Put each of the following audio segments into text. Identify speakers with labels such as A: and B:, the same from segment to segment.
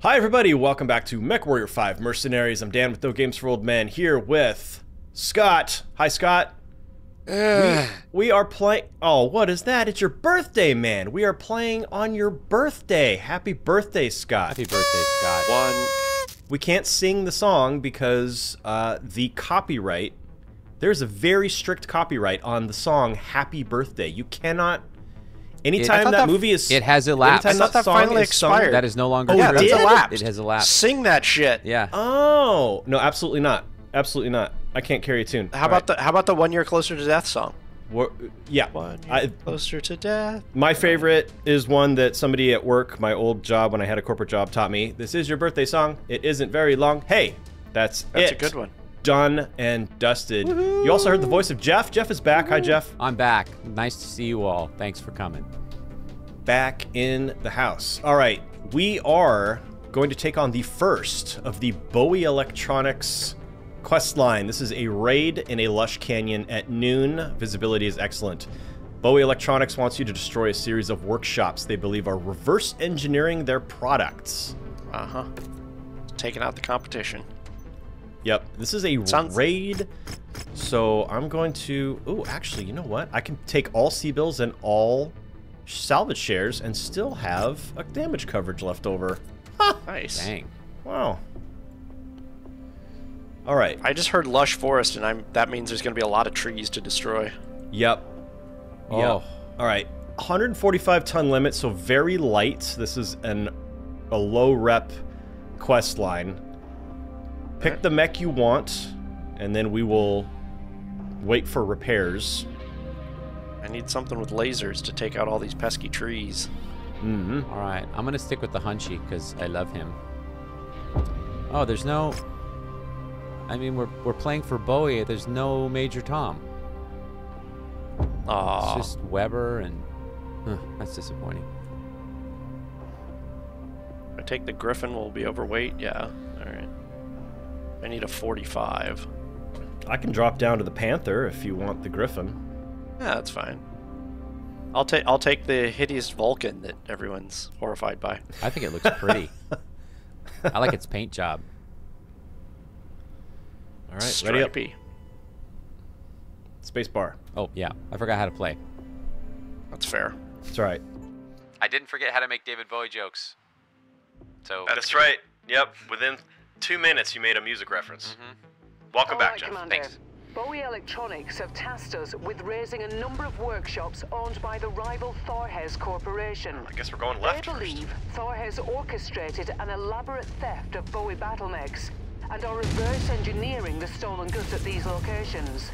A: Hi everybody, welcome back to MechWarrior 5 Mercenaries. I'm Dan with No Games for Old Men here with Scott. Hi Scott. we, we are playing Oh, what is that? It's your birthday, man. We are playing on your birthday. Happy birthday, Scott.
B: Happy birthday, Scott.
C: One.
A: We can't sing the song because uh, the copyright there's a very strict copyright on the song Happy Birthday. You cannot Anytime that,
B: that,
A: movie is
B: it has elapsed.
C: I thought that, that finally expired.
B: Sung, that is no longer.
A: Oh,
C: yeah,
A: that's
C: elapsed.
B: It has elapsed.
C: Sing that shit.
B: Yeah.
A: Oh no, absolutely not. Absolutely not. I can't carry a tune.
C: How All about right. the How about the one year closer to death song?
A: What, yeah.
C: One I, closer to death.
A: My favorite is one that somebody at work, my old job when I had a corporate job, taught me. This is your birthday song. It isn't very long. Hey, that's,
C: that's
A: it.
C: That's a good one
A: done and dusted. You also heard the voice of Jeff. Jeff is back. Hi, Jeff.
B: I'm back. Nice to see you all. Thanks for coming
A: back in the house. All right, we are going to take on the first of the Bowie Electronics quest line. This is a raid in a lush canyon at noon. Visibility is excellent. Bowie Electronics wants you to destroy a series of workshops they believe are reverse engineering their products.
C: Uh-huh. Taking out the competition.
A: Yep, this is a Sounds raid. So I'm going to... Oh, actually, you know what? I can take all C-Bills and all salvage shares and still have a damage coverage left over.
C: Nice.
B: Dang.
A: Wow. All right.
C: I just heard lush forest, and I'm that means there's going to be a lot of trees to destroy.
A: Yep. Oh. Yep. All right. 145 ton limit, so very light. This is an a low rep quest line. Pick okay. the mech you want, and then we will wait for repairs.
C: I need something with lasers to take out all these pesky trees.
A: Mm
B: -hmm. All right, I'm gonna stick with the Hunchy because I love him. Oh, there's no. I mean, we're we're playing for Bowie. There's no Major Tom.
C: Aww.
B: It's just Weber and. Huh, that's disappointing.
C: I take the Griffin. Will be overweight. Yeah. All right. I need a 45.
A: I can drop down to the Panther if you want the Griffin.
C: Yeah, that's fine. I'll take I'll take the hideous Vulcan that everyone's horrified by.
B: I think it looks pretty. I like its paint job.
A: All right,
C: Stripey.
A: ready up. Space bar.
B: Oh yeah, I forgot how to play.
C: That's fair.
A: That's right.
B: I didn't forget how to make David Bowie jokes. So
A: that's right. Yep. Within two minutes, you made a music reference. Mm -hmm. Welcome All back, right, Jeff.
D: Commander. Thanks. Bowie Electronics have tasked us with razing a number of workshops owned by the rival Tharhes Corporation.
A: I guess we're going left
D: They believe Tharhes orchestrated an elaborate theft of Bowie battle mechs and are reverse engineering the stolen goods at these locations.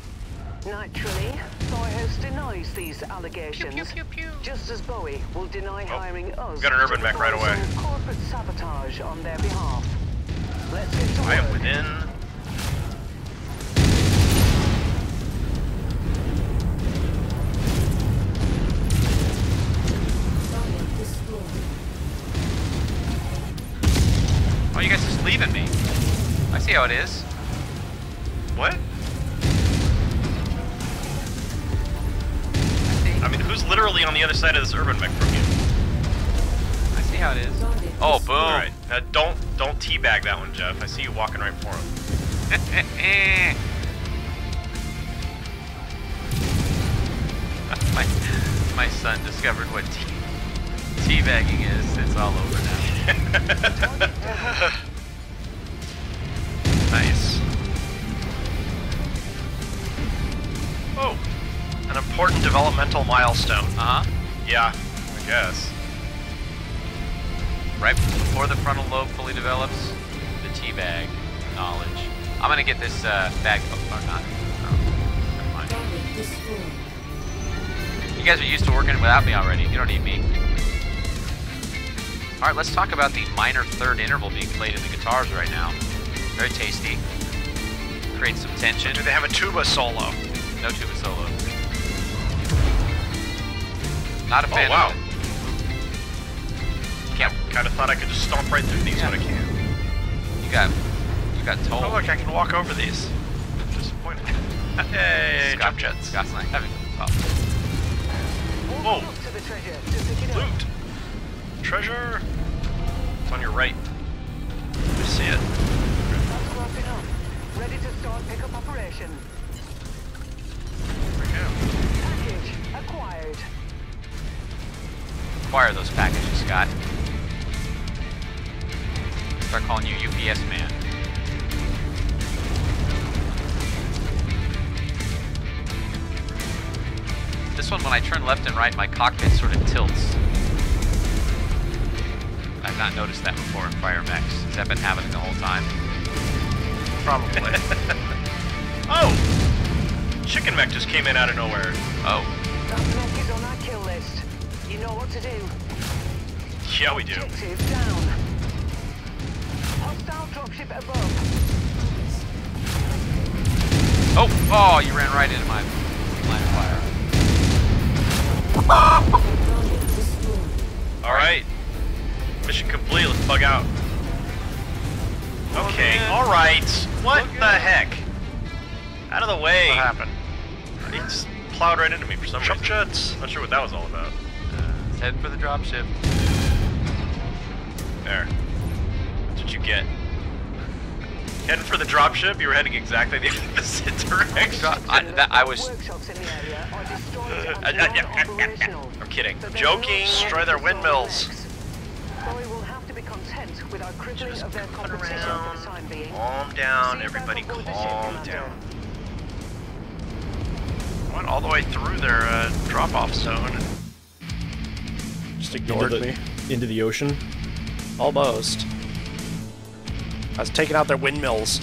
D: Naturally, Tharhes denies these allegations, pew, pew, pew, just as Bowie will deny oh, hiring us
A: got an urban mech right away.
D: corporate sabotage on their behalf.
A: I am within oh,
E: you guys just leaving me? I see how it is.
A: What? I, I mean, who's literally on the other side of this urban mech from you?
E: I see how it is. Oh, boom. All
A: right. Now, don't don't teabag that one, Jeff. I see you walking right for him.
E: my, my son discovered what tea, teabagging is. It's all over now.
A: nice. Oh, an important developmental milestone.
E: Uh-huh.
A: Yeah, I guess.
E: Right before the frontal lobe fully develops, the teabag knowledge. I'm gonna get this uh, bag. Oh, or not. Oh, you guys are used to working without me already. You don't need me. All right, let's talk about the minor third interval being played in the guitars right now. Very tasty. Creates some tension.
A: Do they have a tuba solo?
E: No tuba solo. Not a fan
A: oh, wow.
E: Of
A: it. Can't. Kind of thought I could just stomp right through these, yeah. but I can't.
E: You got, you got oh, told.
A: Oh look, I can walk over these. I'm disappointed. hey, Scott, jump jets.
E: Scott's not having fun.
A: Whoa. Loot. Treasure. It's on your right.
E: see it.
D: That's close enough. Ready to start pickup operation. Package acquired.
E: Acquire those packages, Scott. Start calling you UPS man. This one, when I turn left and right, my cockpit sort of tilts. I've not noticed that before in prior mechs. Has that been happening the whole time?
F: Probably. oh! Chicken mech just came in out of nowhere.
E: Oh,
D: That mech is on our kill list. You know what to do.
F: Yeah, we do.
D: Objective down. Hostile dropship above.
E: oh, oh! You ran right into my line of fire.
F: Alright. Mission complete, let's bug out. Okay, alright. What the heck? Out of the way.
C: What happened?
F: He just plowed right into me for some
C: Jump
F: reason.
C: jets.
F: Not sure what that was all about.
E: It's heading for the dropship.
F: There. That's what you get. Heading for the dropship, you were heading exactly the opposite direction.
E: I, that, I was
D: Workshops in the area are destroyed and
F: yeah,
D: non-operational.
F: I'm kidding. I'm joking. Destroy their windmills.
D: solve Bowie will have to be content with our crippling
F: Just cut around.
D: the time being.
F: Calm down, everybody.
D: I'm aboard the ship,
F: Calm down.
C: Went all the way through their uh, drop-off zone. Just
A: Into
C: ignored
A: the,
C: me.
A: into the ocean.
C: Almost. I was taking out their windmills.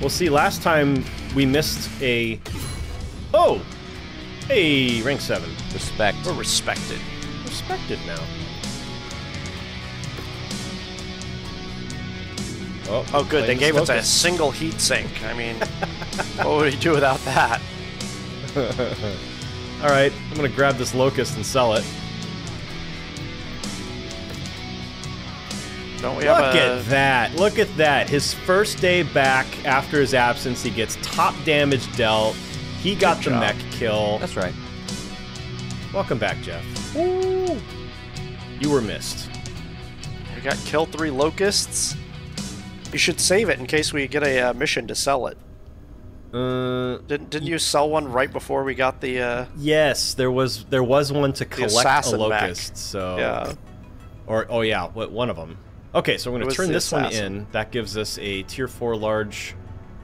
A: Well, see, last time we missed a. Oh! Hey, rank 7.
B: Respect.
C: We're respected.
A: Respected now. Oh,
C: Oh, good. They
A: playing
C: gave us a single heat sink. I mean, what would he do without that?
A: All right, I'm gonna grab this locust and sell it.
C: Don't we
A: Look
C: have a...
A: at that! Look at that! His first day back after his absence, he gets top damage dealt. He got the
C: job.
A: mech kill.
B: That's right.
A: Welcome back, Jeff. Woo! You were missed.
C: We got kill three locusts. You should save it in case we get a uh, mission to sell it.
A: Uh,
C: Didn't didn't you sell one right before we got the? Uh,
A: yes, there was there was one to collect a
C: assassin mech.
A: locust. So
C: yeah.
A: Or oh yeah, what one of them? Okay, so we're gonna turn
C: the
A: this one in. That gives us a tier four large,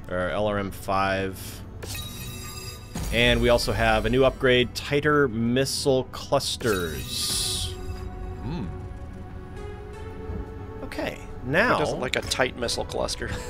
A: or LRM five, and we also have a new upgrade: tighter missile clusters.
B: Hmm.
A: Okay,
C: Who
A: now
C: doesn't like a tight missile cluster?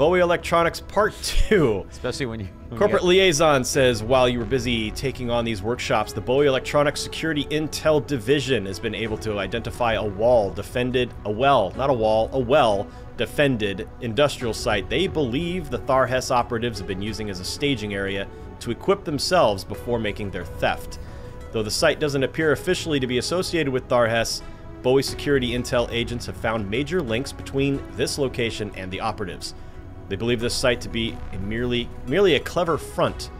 A: Bowie Electronics Part Two.
B: Especially when you. when
A: Corporate
B: get-
A: Liaison says while you were busy taking on these workshops, the Bowie Electronics Security Intel Division has been able to identify a wall defended, a well, not a wall, a well defended industrial site they believe the Tharhes operatives have been using as a staging area to equip themselves before making their theft. Though the site doesn't appear officially to be associated with Tharhes, Bowie security intel agents have found major links between this location and the operatives. They believe this site to be a merely merely a clever front.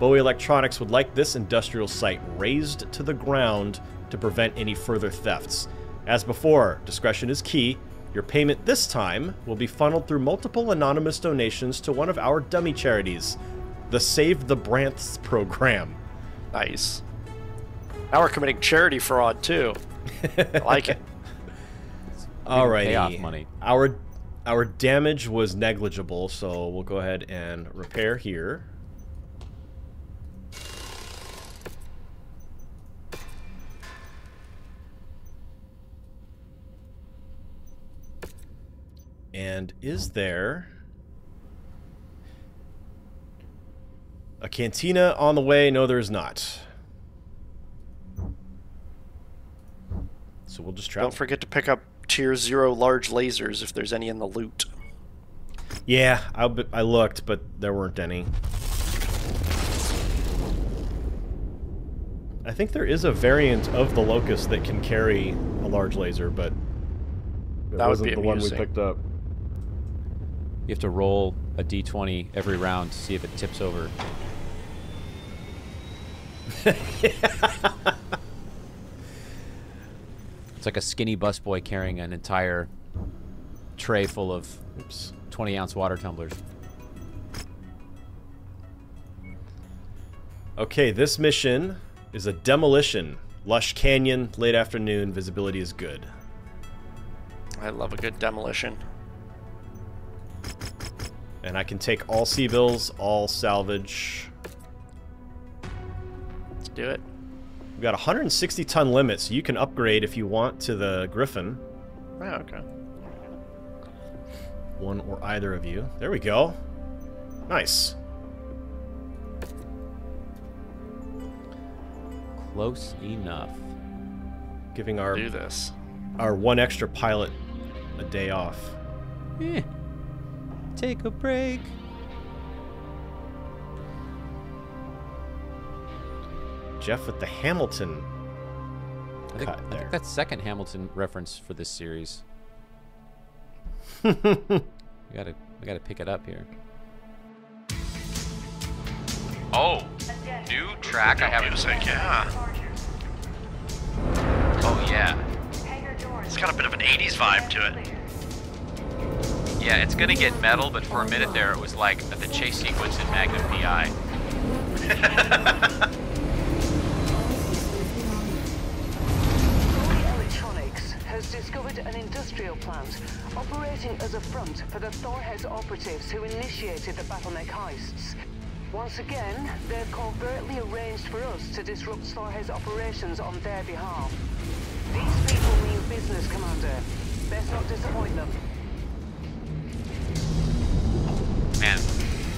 A: Bowie Electronics would like this industrial site razed to the ground to prevent any further thefts. As before, discretion is key. Your payment this time will be funneled through multiple anonymous donations to one of our dummy charities, the Save the Branths program.
C: nice. Now we're committing charity fraud too. I like it.
A: Alrighty.
B: payoff money.
A: Our our damage was negligible, so we'll go ahead and repair here. And is there a cantina on the way? No, there's not. So we'll just travel.
C: Don't forget to pick up tier zero large lasers if there's any in the loot.
A: Yeah, I, I looked, but there weren't any. I think there is a variant of the Locust that can carry a large laser, but it
C: That
A: wasn't the one we picked up.
B: You have to roll a d20 every round to see if it tips over.
A: It's
G: It's like a skinny busboy carrying an entire tray full of
A: Oops.
G: 20 ounce water tumblers.
A: Okay, this mission is a demolition. Lush Canyon, late afternoon, visibility is good.
C: I love a good demolition.
A: And I can take all C-Bills, all salvage.
C: Let's do it.
A: We've got a 160 ton limit, so you can upgrade if you want to the Griffin.
C: Oh, okay.
A: One or either of you. There we go. Nice.
G: Close enough.
A: Giving our
C: Do this.
A: our one extra pilot a day off.
G: Eh. Take a break.
A: Jeff with the Hamilton.
G: I think,
A: Cut
G: I
A: there.
G: think that's second Hamilton reference for this series. we gotta, we gotta pick it up here.
B: Oh, new track I haven't.
C: Music, yeah.
B: Oh yeah,
C: It's got a bit of an 80s vibe to it.
B: yeah. It's gonna get metal, but for a minute there, it was like the chase sequence in Magnum PI.
D: has discovered an industrial plant operating as a front for the Tharhes operatives who initiated the BattleMech heists. Once again, they've covertly arranged for us to disrupt Tharhes operations on their behalf. These people mean business, Commander. Best not disappoint them.
B: Man,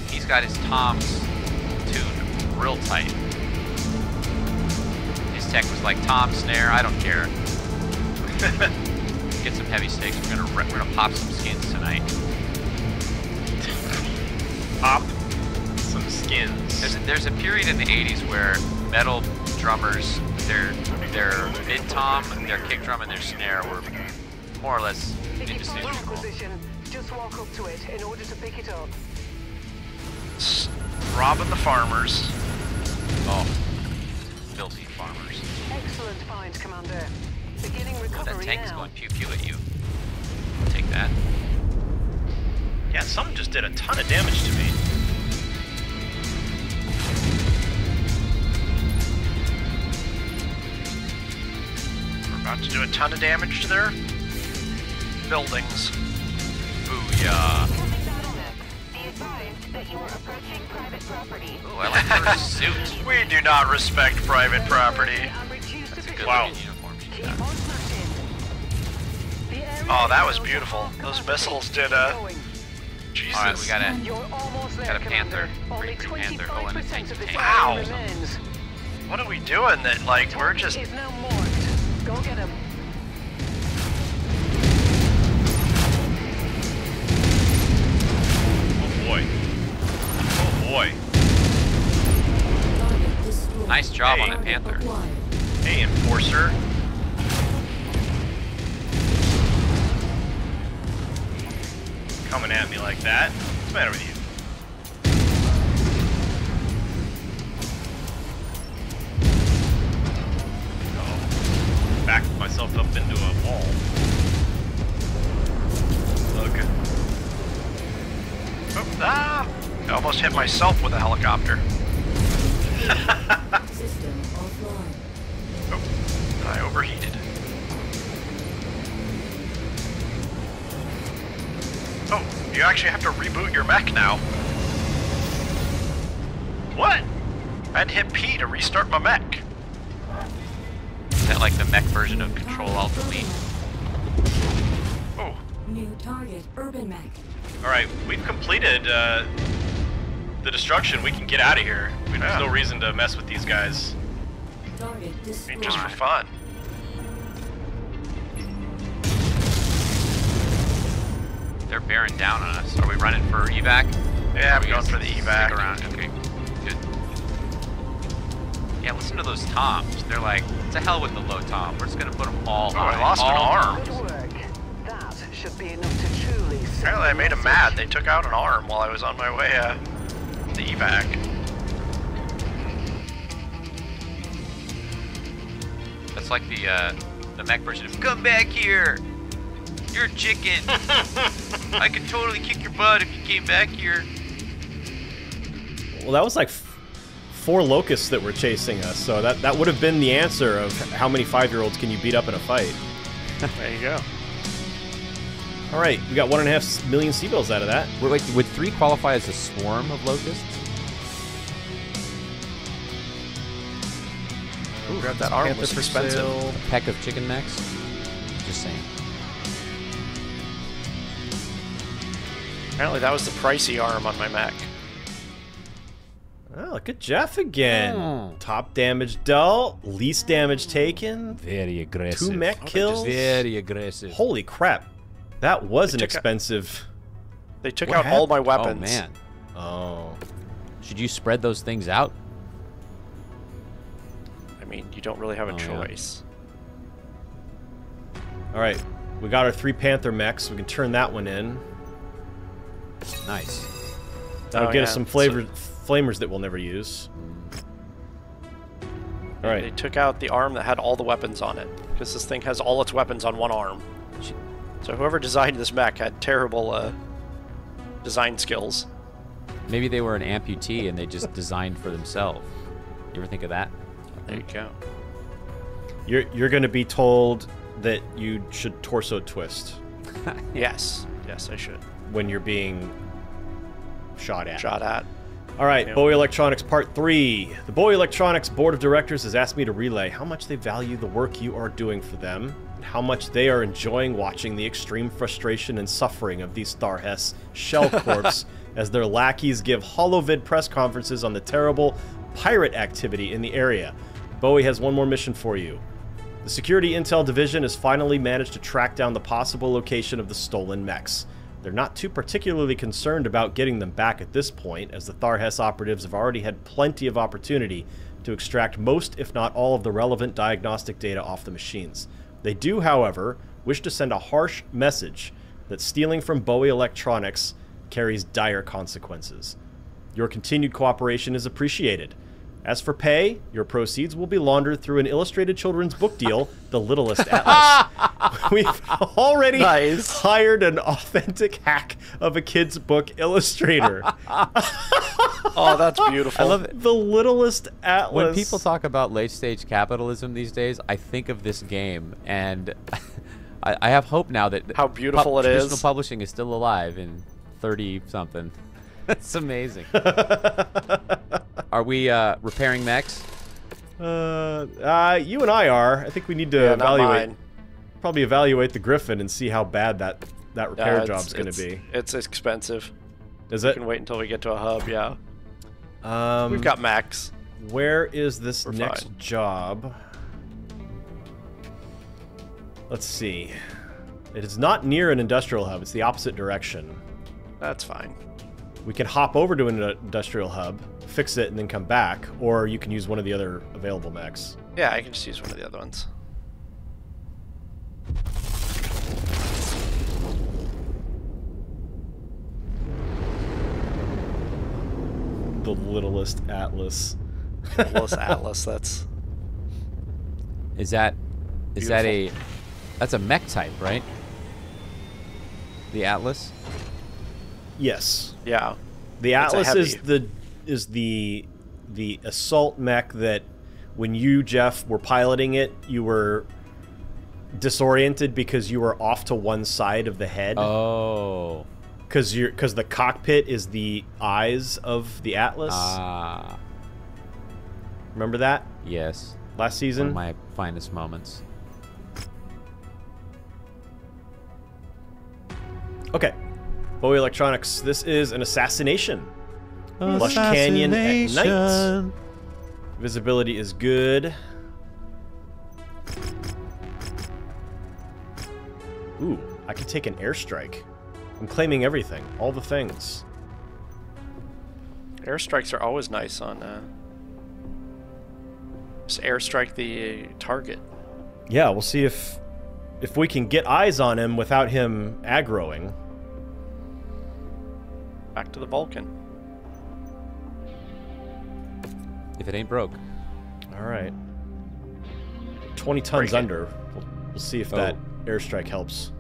B: he's got his toms tuned real tight. His tech was like tom snare. I don't care. Get some heavy stakes. We're gonna we're gonna pop some skins tonight.
H: Pop some skins.
B: There's a, there's a period in the 80s where metal drummers, their their mid tom, their kick drum, and their snare were more or less
D: If you find
B: indistinguishable.
D: position, just walk up to it in order to pick it up.
C: Robbing the farmers.
B: Oh, filthy farmers.
D: Excellent find, Commander. Beginning
B: That
D: recovery
B: tank is
D: now.
B: going pew pew at you. Take that.
H: Yeah, something just did a ton of damage to me.
C: We're about to do a ton of damage to their buildings.
B: Booyah.
I: Be advised that you are approaching private property.
B: Ooh, I like her suit.
C: We do not respect private property.
B: That's a good
H: Wow.
B: looking
C: Oh, that was beautiful. Those missiles did,
D: Keep
C: uh. Jesus.
B: Alright, we got a
D: You're almost there,
B: Got a Panther.
D: Only
B: Panther.
D: 25%
B: Oh, and a
D: of
B: tank
D: this
B: tank.
D: area
C: Wow. What are we doing that, like, we're just...
D: is now marked. Go get him.
H: Oh boy. Oh boy.
B: nice job on
H: Hey.
B: that panther.
H: Hey, Enforcer. Coming at me like that. What's the matter with you? Oh. Backed myself up into a wall. Look.
C: Oh, ah! I almost hit myself with a helicopter. System offline. Oh, I overheated. Oh, you actually have to reboot your mech now. What? I had to hit P to restart my mech.
B: Is that like the mech version of Control Alt Delete?
C: Oh,
I: New target, Urban Mech.
H: Alright, we've completed uh, the destruction. We can get out of here. There's
C: Yeah.
H: no reason to mess with these guys.
I: Target
C: I mean, just for fun.
B: They're bearing down on us. Are we running for evac?
C: Yeah, I'm
B: we
C: going
B: gonna
C: for the evac.
B: stick
C: evac.
B: around? Okay, good. Yeah, listen to those toms. They're like, to hell with the low tom. We're just gonna put them all.
C: Oh, I
B: high,
C: lost an arm.
D: That should be enough to truly send
C: Apparently, I made them mad. They took out an arm while I was on my way uh, to evac.
B: That's like the uh,
E: the mech version of "Come back here, you're chicken. I could totally kick your butt if you came back here."
A: Well, that was like f- four locusts that were chasing us, so that, that would have been the answer of how many five-year-olds can you beat up in a fight.
C: There you go.
A: All right, we got one and a half million C-Bills out of that.
B: Wait, wait, would three qualify as a swarm of locusts?
C: Ooh, grab that arm was expensive.
A: sale.
B: A peck of chicken necks. Just saying.
C: Apparently that was the pricey arm on my Mac.
A: Oh, look at Jeff again.
B: Hmm.
A: Top damage dealt, least damage taken,
B: Very aggressive.
A: two mech kills.
B: Very aggressive.
A: Holy crap. That was an
C: took a-
A: expensive.
C: They took
A: What
C: out all my weapons.
B: Oh
C: weapons.
B: man.
A: Oh.
B: Should you spread those things out?
C: I mean, you don't really have a
B: Oh, yeah.
C: choice.
A: All right, we got our three Panther mechs. We can turn that one in.
B: Nice.
A: That'll
C: Oh,
A: get us
C: yeah,
A: some
C: so-
A: flavor, flamers that we'll never use. All right.
C: They took out the arm that had all the weapons on it because this thing has all its weapons on one arm. So whoever designed this mech had terrible uh, design skills.
B: Maybe they were an amputee and they just designed for themselves. You ever think of that?
C: There you go.
A: You're you're going to be told that you should torso twist
C: Yes, yes, I should.
A: When you're being shot at.
C: Shot at.
A: All right,
C: Yeah.
A: Bowie Electronics Part 3. The Bowie Electronics Board of Directors has asked me to relay how much they value the work you are doing for them, and how much they are enjoying watching the extreme frustration and suffering of these Tharhes shell corps as their lackeys give holovid press conferences on the terrible pirate activity in the area. Bowie has one more mission for you. The Security Intel Division has finally managed to track down the possible location of the stolen mechs. They're not too particularly concerned about getting them back at this point, as the Tharhes operatives have already had plenty of opportunity to extract most, if not all, of the relevant diagnostic data off the machines. They do, however, wish to send a harsh message that stealing from Bowie Electronics carries dire consequences. Your continued cooperation is appreciated. As for pay, your proceeds will be laundered through an illustrated children's book deal, The Littlest Atlas. We've already
C: Nice.
A: hired an authentic hack of a kid's book illustrator.
C: Oh, that's beautiful.
B: I love it.
A: the Littlest Atlas.
B: When people talk about late stage capitalism these days, I think of this game, and I, I have hope now that
C: How beautiful it
B: traditional
C: is.
B: publishing is still alive in thirty something. That's amazing. Are we uh, repairing mechs?
A: uh, uh, you and I are. I think we need to
C: Yeah, not
A: evaluate,
C: mine.
A: probably evaluate the Griffin and see how bad that that repair
C: Yeah, it's-
A: job's going to be.
C: It's expensive.
A: Is
C: You
A: it?
C: can wait until we get to a hub, yeah.
A: Um,
C: We've got Max.
A: Where is this
C: We're
A: next
C: fine.
A: job? Let's see. It is not near an industrial hub. It's the opposite direction.
C: That's fine.
A: We can hop over to an industrial hub, fix it, and then come back, or you can use one of the other available mechs.
C: Yeah, I can just use one of the other ones.
A: The littlest Atlas.
C: Atlas, Atlas, that's...
B: Is that is that a that's a mech type, right? The Atlas.
A: Yes.
C: Yeah.
A: The
C: It's
A: Atlas is the is the the assault mech that when you Jeff were piloting it, you were disoriented because you were off to one side of the head.
B: Oh.
A: because you're because the cockpit is the eyes of the Atlas.
B: Ah.
A: Remember that
B: yes.
A: last
B: One
A: season?
B: of my finest moments.
A: Okay, Bowie Electronics. This is an assassination. Lush Canyon at night. Visibility is good. Ooh, I could take an airstrike. I'm claiming everything, all the things.
C: Airstrikes are always nice on, uh... Just airstrike the target.
A: Yeah, we'll see if if we can get eyes on him without him aggroing.
C: Back to the Vulcan.
B: If it ain't broke.
A: All right. 20 tons
C: Break
A: under. We'll, we'll
J: We'll see if
K: Oh.
J: that airstrike helps.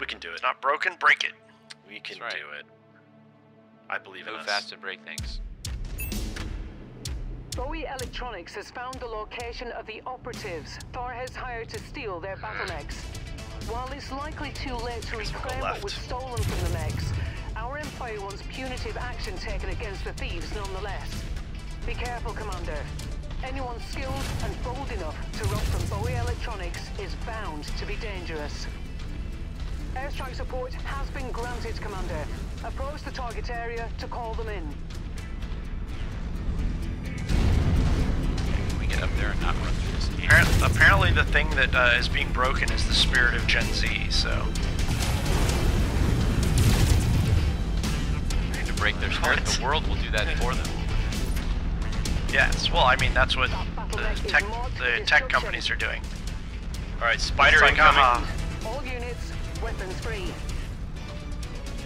A: We can do it.
C: It's not broken, break it.
A: We can
B: right.
A: do it. I believe in
B: Move
A: us.
B: fast and break things.
D: Bowie Electronics has found the location of the operatives Thor has hired to steal their battle mechs. While it's likely too late to
A: Guess we'll go
D: reclaim what was stolen from the mechs, our empire wants punitive action taken against the thieves nonetheless. Be careful, Commander. Anyone skilled and bold enough to rob from Bowie Electronics is bound to be dangerous. Airstrike support has been granted, Commander. Approach the target area to call them in.
B: There and not run through this gate?
C: Apparently, apparently the thing that uh, is being broken is the spirit of Gen Z, so...
B: We need to break their spirit. The world will do that for them.
C: Yes, well, I mean, that's what the tech, the tech companies are doing.
A: All right, spider
C: It's like,
A: incoming.
C: uh,
D: All units, weapons free.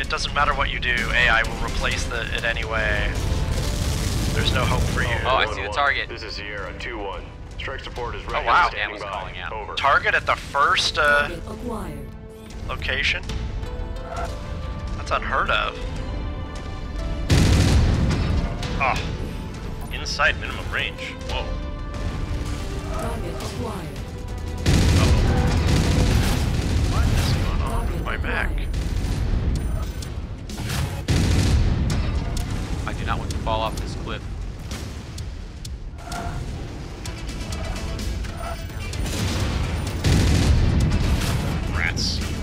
C: it doesn't matter what you do, AI will replace the, it anyway. There's no hope for you.
B: Oh, I see the target.
L: This is Sierra 2-1. Strike support is ready.
B: Oh, wow.
L: Standing
B: Dan was
L: by.
B: calling out.
L: Over.
C: Target at the first uh, location? That's unheard of.
A: Ah, inside minimum range. Whoa.
M: Target acquired.
C: What is going on with my Mac?
B: I do not want to fall off this cliff.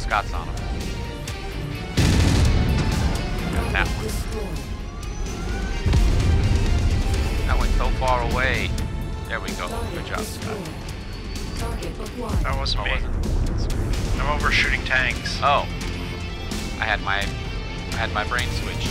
B: Scott's on. Got that one. That went so far away. There we go. Good job, Scott.
M: destroyed. Target acquired.
C: That wasn't
B: Oh,
C: me.
B: wasn't
C: I'm overshooting tanks.
B: Oh. I had my I had my brain switched.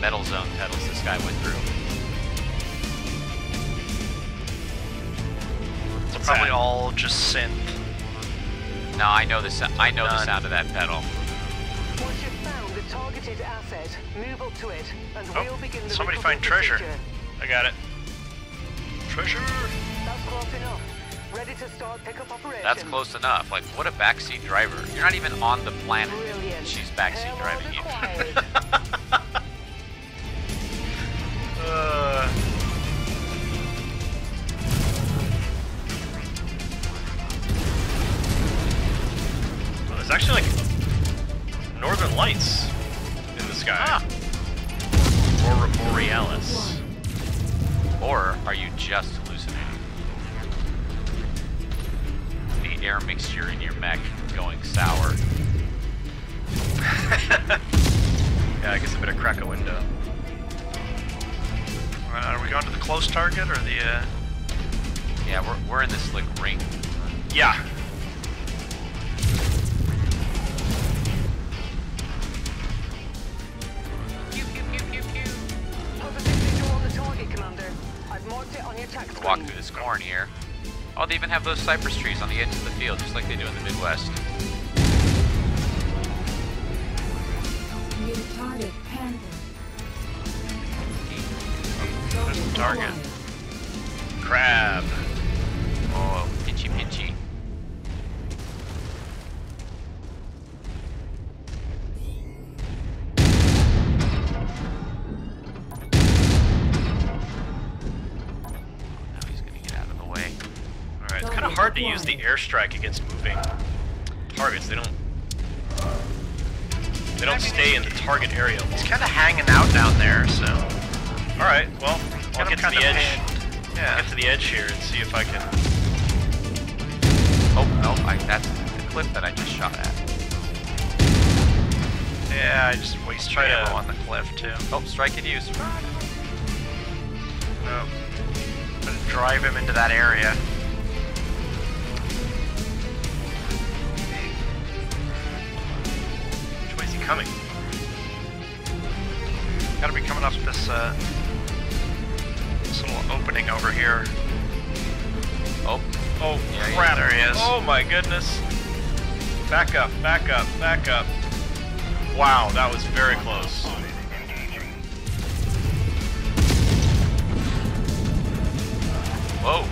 B: Metal zone pedals this guy went through.
C: It's probably all just synth.
B: No, I know the I know the sound of that pedal.
D: Once you've found the targeted asset, move up to it, and
C: Oh,
D: we'll begin the
C: somebody find treasure.
D: procedure.
A: I got it.
C: Treasure!
D: That's close enough. Ready to start pickup operation.
B: That's close enough. Like, what a backseat driver. You're not even on the planet.
D: Brilliant.
B: She's backseat
D: Payload
B: driving you.
C: to
A: use the airstrike against moving targets. They don't. They don't stay in the target area.
C: He's kind of hanging out down there, so.
A: Alright, well, I'll
C: Get
A: to the
C: kinda
A: edge.
C: pinned.
A: I'll
C: Yeah.
A: get to the edge here and see if I can.
B: Oh no, I, that's the cliff that I just shot at.
C: Yeah, I just wasted
A: Try to-
C: ammo on the cliff too.
B: Oh, strike and use.
C: No. Gonna drive him into that area. This uh, this little opening over here.
B: Oh,
A: Oh,
B: Yeah,
A: crap.
C: there he is.
A: Oh my goodness. Back up, back up, back up. Wow, that was very close.
B: whoa.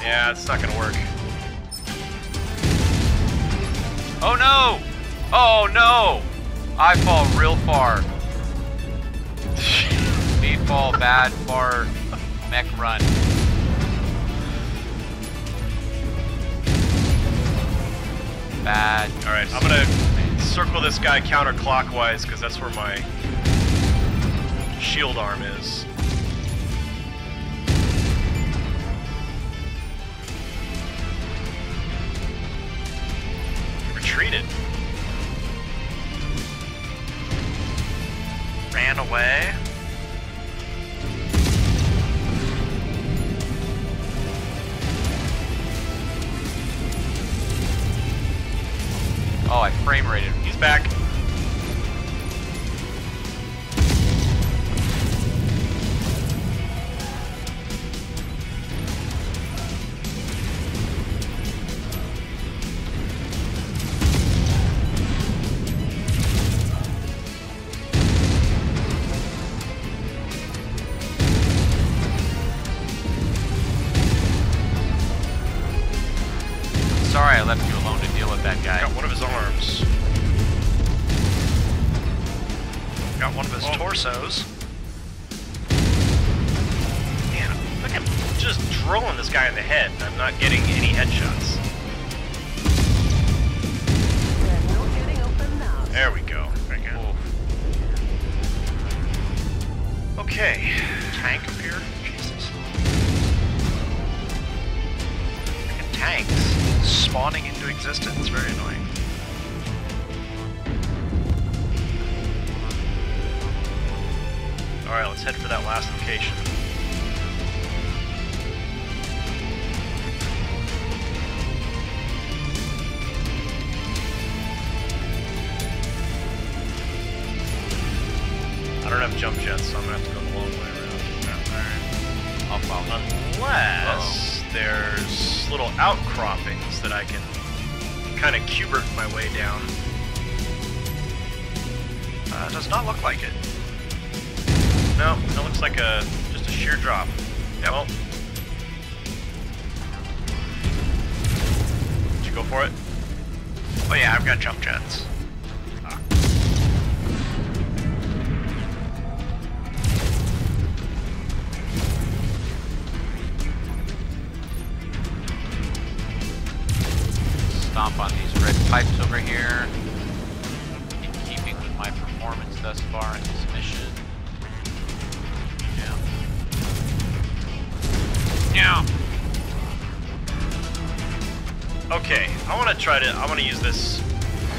A: Yeah, it's not gonna work.
B: Oh no! Oh no! I fall real far. Me fall bad far mech run. Bad.
A: Alright, I'm gonna circle this guy counterclockwise because that's where my shield arm is. Retreated.
C: Ran away.
B: Oh, I frame rated.
A: He's back. Go for
C: it? Oh yeah, I've got jump jets.
E: stomp on these red pipes over here. In keeping with my performance thus far in this mission. Yeah. Yeah.
F: Okay, I want to try to. I want to use this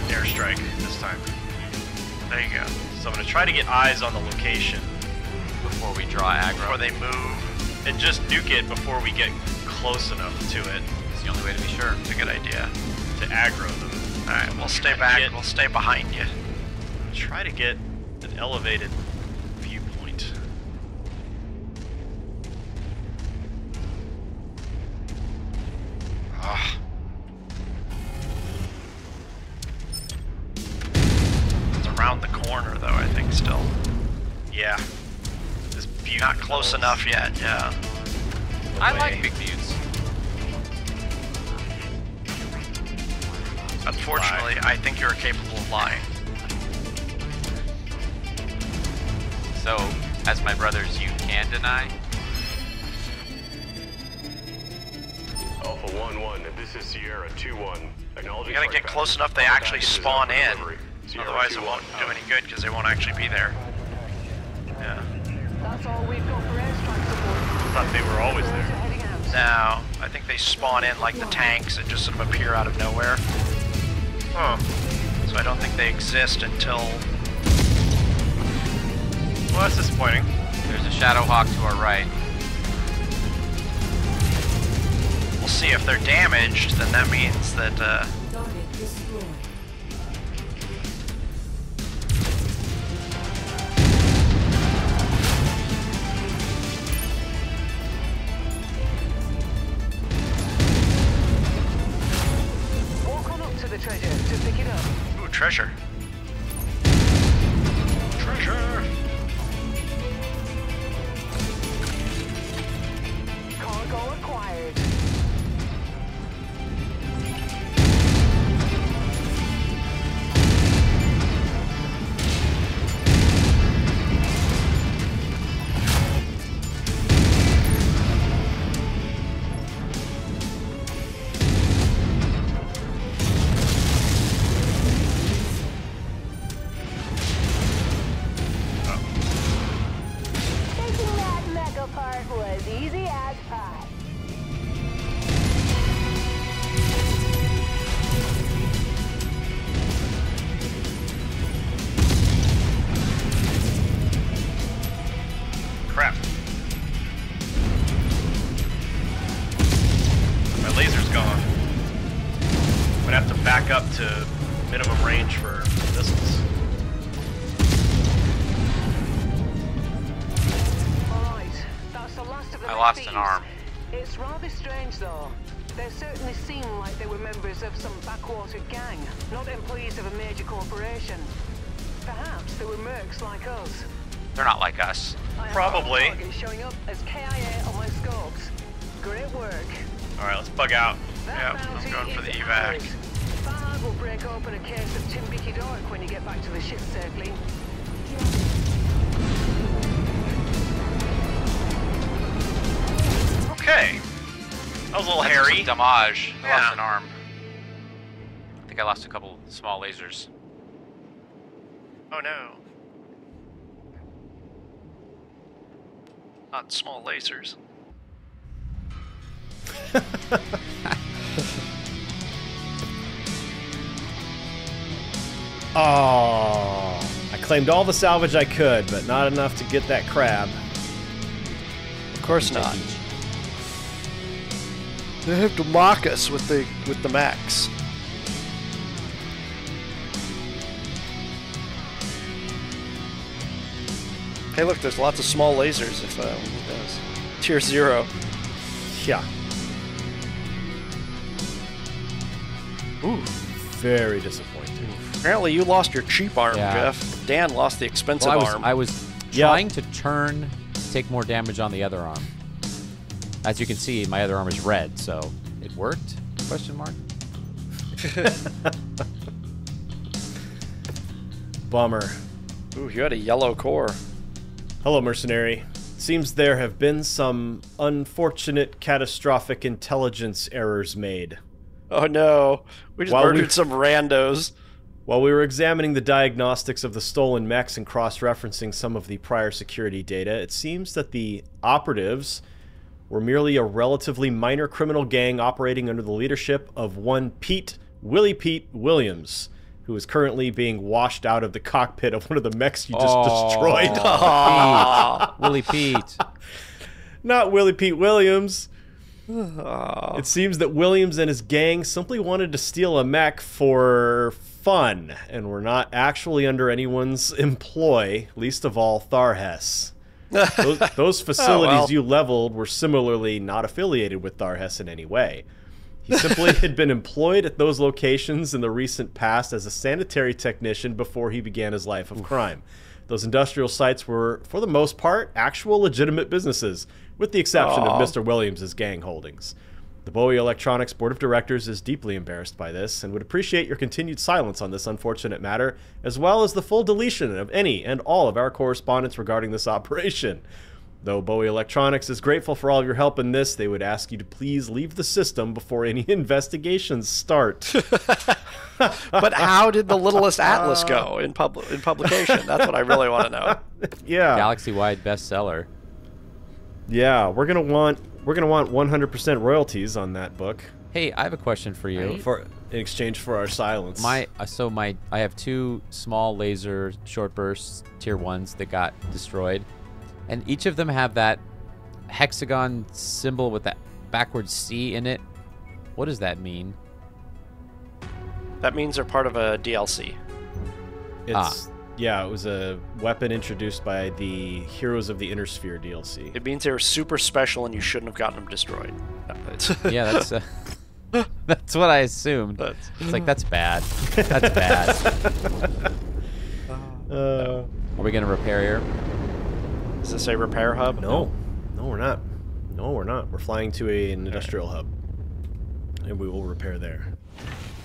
F: airstrike this time. There you go. So I'm gonna try to get eyes on the location
E: Before we draw aggro.
F: before they move, and just nuke it before we get close enough to it
E: It's the only way to be sure.
C: It's a good idea.
F: to aggro them.
C: All right, we'll stay back.
F: Get-
C: We'll stay behind you.
F: Try to get an elevated
C: enough yet. Yeah.
E: I
F: way.
E: like big buttes.
C: Unfortunately, I think you're capable of lying.
E: So, as my brothers, you can deny.
L: Alpha 1-1, this is Sierra 2-1. Acknowledging
C: You gotta get close enough they actually spawn in. Otherwise, it won't do any good because they won't actually be there. Yeah.
D: That's all we've got for airstrike support.
F: Thought they were always there.
C: Now, I think they spawn in like the tanks and just sort of appear out of nowhere.
F: Huh.
C: So I don't think they exist until.
F: Well, that's disappointing.
E: There's a Shadow Hawk to our right.
C: We'll see if they're damaged. Then that means that. Uh,
D: Treasure.
N: That was
D: a
F: little hairy.
E: damage. I
C: Yeah.
E: lost an arm. I think I lost a couple small lasers.
C: Oh no. Not small lasers.
A: Oh, I claimed all the salvage I could, but not enough to get that crab.
C: Of course not. They have to mock us with the with the max. Hey, look, there's lots of small lasers. If uh, it does. Tier zero.
A: Yeah.
C: Ooh.
A: Very disappointing.
C: Apparently, you lost your cheap arm,
B: Yeah.
C: Jeff. Dan lost the expensive
B: Well, I was,
C: arm.
B: I was
A: Yeah.
B: trying to turn to take more damage on the other arm. As you can see, my other arm is red, so it worked? Question mark.
A: Bummer.
C: Ooh, you had a yellow core.
A: Hello, mercenary. Seems there have been some unfortunate catastrophic intelligence errors made.
C: Oh no, we just
A: While we-
C: murdered some randos.
A: While we were examining the diagnostics of the stolen mechs and cross-referencing some of the prior security data, it seems that the operatives were merely a relatively minor criminal gang operating under the leadership of one Pete Willie Pete Williams, who is currently being washed out of the cockpit of one of the mechs you just destroyed.
B: Pete. Willie Pete.
A: Not Willie Pete Williams. It seems that Williams and his gang simply wanted to steal a mech for fun and were not actually under anyone's employ, least of all Tharhes. Those, those oh, facilities
C: well.
A: you leveled were similarly not affiliated with Tharhes in any way. He simply had been employed at those locations in the recent past as a sanitary technician before he began his life of crime. Those industrial sites were, for the most part, actual legitimate businesses, with the exception
C: Aw.
A: of Mr. Williams's gang holdings. The Bowie Electronics Board of Directors is deeply embarrassed by this and would appreciate your continued silence on this unfortunate matter, as well as the full deletion of any and all of our correspondence regarding this operation. Though Bowie Electronics is grateful for all of your help in this, they would ask you to please leave the system before any investigations start.
C: But how did the littlest atlas go in pub in publication? That's what I really want to know.
A: yeah.
B: Galaxy-wide bestseller.
A: Yeah, we're going to want we're going to want 100% royalties on that book
B: Hey, I have a question for you.
A: for in exchange for our silence.
B: My uh, so my I have two small laser short bursts tier ones that got destroyed, and each of them have that hexagon symbol with that backwards C in it. What does that mean?
C: That means they're part of a DLC.
A: It's yeah, it was a weapon introduced by the Heroes of the Inner Sphere DLC.
C: It means they were super special and you shouldn't have gotten them destroyed.
B: Yeah, that's uh, that's what I assumed.
C: That's-
B: It's like that's bad. That's bad.
A: Uh,
B: Are we gonna repair here?
C: Does this say repair hub?
A: no, no, we're not. No, we're not. We're flying to a, an industrial hub, and we will repair there.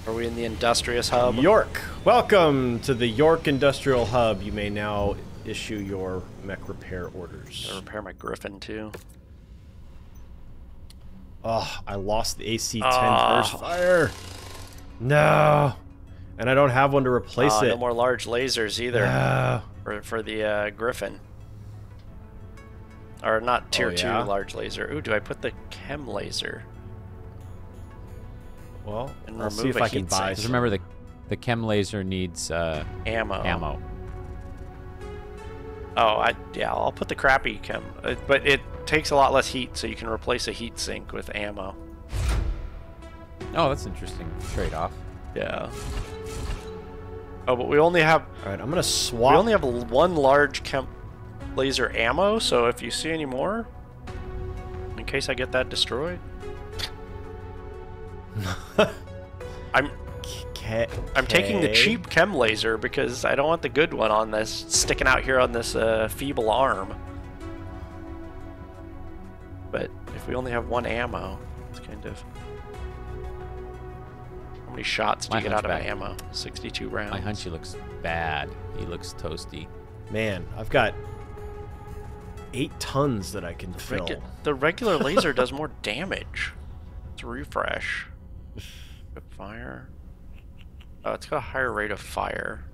C: Are we in the industrious hub?
A: York, welcome to the York Industrial Hub. You may now issue your mech repair orders.
C: I repair my Griffin too.
A: Oh, I lost the AC-10
C: Ah.
A: burst fire. No, and I don't have one to replace
C: Ah,
A: it.
C: No more large lasers either
A: No.
C: for, for the uh, Griffin. Or not tier
A: Oh, yeah?
C: 2 large laser. Ooh, do I put the chem laser?
A: Well,
C: And
A: I'll see
C: remove
A: if
C: a
A: I can
C: heat
A: buy.
C: sink.
B: Just remember the the chem laser needs uh,
C: Ammo.
B: ammo.
C: Oh, I yeah, I'll put the crappy chem, uh, but it takes a lot less heat, so you can replace a heat sink with ammo.
B: Oh, that's interesting trade-off.
C: Yeah. Oh, but we only have
A: All right, I'm gonna swap.
C: we
A: swap.
C: only have one large chem laser ammo. So if you see any more, in case I get that destroyed, I'm
A: Ca-
C: I'm taking the cheap chem laser because I don't want the good one on this sticking out here on this uh, feeble arm. But if we only have one ammo, it's kind of. How many shots do
B: My
C: you get out of an ammo? 62 rounds.
B: My hunchy looks bad. He looks toasty.
A: Man, I've got eight tons that I can fill.
C: Regu- the regular laser does more damage. Let's refresh. Fire. Oh, it's got a higher rate of fire.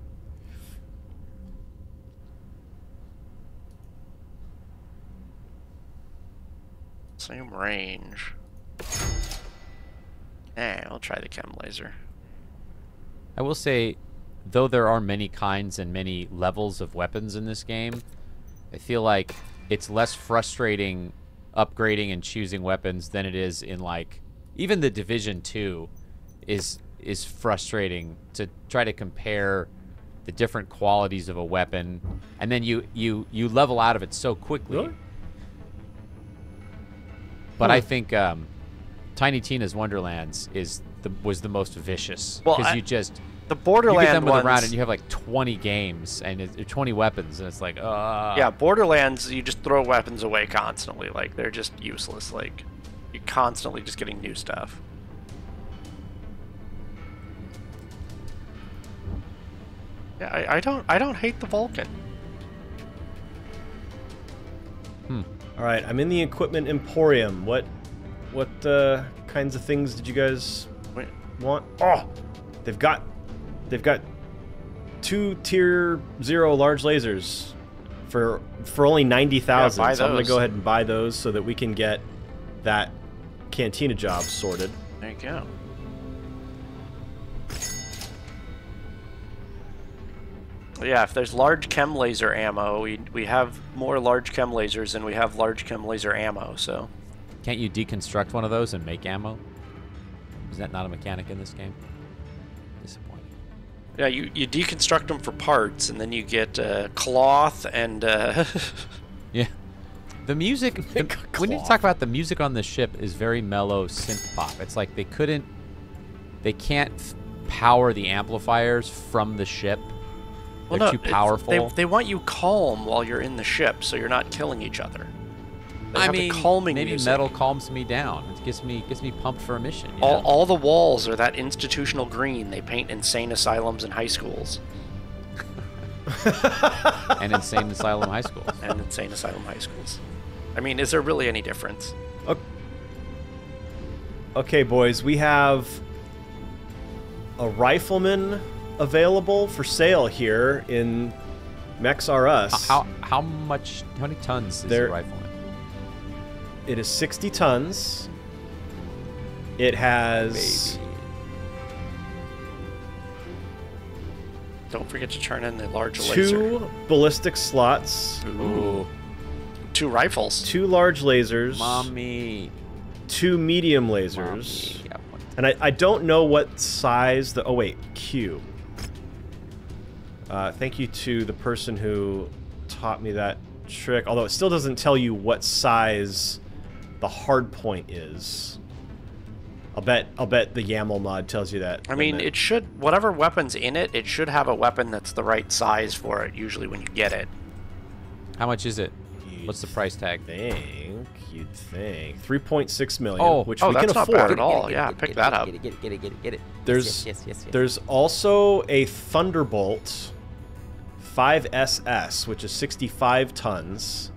C: Same range. Eh, I'll try the chem laser.
B: I will say, though there are many kinds and many levels of weapons in this game, I feel like it's less frustrating upgrading and choosing weapons than it is in like even the Division 2 is is frustrating to try to compare the different qualities of a weapon and then you you you level out of it so quickly.
A: Really?
B: But
C: Hmm.
B: I think um, Tiny Tina's Wonderlands is the was the most vicious because
C: I-
B: you just
C: The
B: you get them with
C: ones,
B: a round and you have like 20 games and it, 20 weapons and it's like uh
C: yeah, Borderlands, you just throw weapons away constantly. Like they're just useless. Like you're constantly just getting new stuff. Yeah, I, I don't I don't hate the Vulcan. Hmm.
A: All right, I'm in the equipment emporium. What, what uh, kinds of things did you guys?
C: We,
A: want. Oh, they've got, they've got two tier zero large lasers for for only ninety thousand.
C: Yeah, buy
A: so I'm gonna go ahead and buy those so that we can get that cantina job sorted.
C: There you go. Yeah, if there's large chem laser ammo, we we have more large chem lasers than we have large chem laser ammo. So
B: Can't you deconstruct one of those and make ammo? Is that not a mechanic in this game? Disappointing.
C: yeah, you you deconstruct them for parts, and then you get uh, cloth and uh,
B: Yeah. The music. The, we need to talk about the music on the ship is very mellow synth pop. It's like they couldn't. They can't f- power the amplifiers from the ship. They're
C: no,
B: too powerful.
C: They, they want you calm while you're in the ship, so you're not killing each other. They
B: I mean,
C: calming
B: maybe
C: music.
B: metal calms me down. It gets me gets me pumped for a mission. you
C: All,
B: know?
C: all the walls are that institutional green they paint insane asylums and high schools.
B: and insane asylum high schools.
C: and insane asylum high schools. I mean, is there really any difference?
A: Okay, boys, we have a rifleman available for sale here in Mex R Us.
B: How how much? How many tons is
A: There-
B: the rifleman?
A: It is 60 tons. It has
C: Don't forget to turn in the large laser.
A: two ballistic slots,
B: Ooh,
C: Two rifles.
A: two large lasers,
B: mommy,
A: two medium lasers.
B: mommy. I
A: And I, I don't know what size the. Oh, wait, Q. Uh, thank you to the person who taught me that trick, although it still doesn't tell you what size the hard point is. I'll bet I'll bet the YAML mod tells you that.
C: I mean, it should whatever weapon's in it, it should have a weapon that's the right size for it. Usually, when you get it,
B: How much is it? What's the price tag?
A: think you'd think 3.6 million,
B: Oh,
A: which
C: oh,
A: we can
C: not
A: afford.
C: bad at all. Yeah, pick that up.
B: Get it, get it, get it, get it, get it.
A: There's
B: yes, yes, yes, yes.
A: there's also a Thunderbolt 5SS, which is 65 tons.